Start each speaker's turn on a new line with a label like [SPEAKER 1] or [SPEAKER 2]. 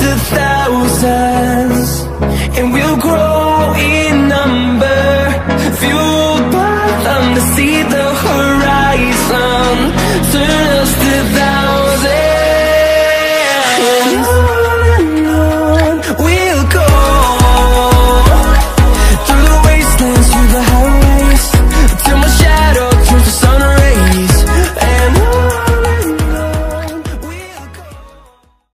[SPEAKER 1] to thousands, and we'll.